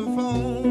the phone.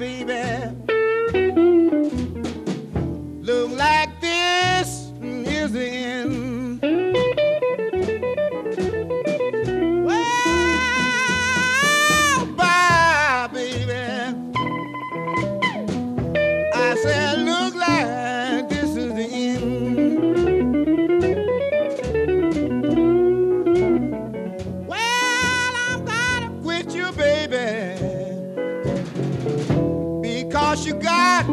Baby, Look like this is the end. Look like this is the end. Well, I'm gonna quit you, baby, because you got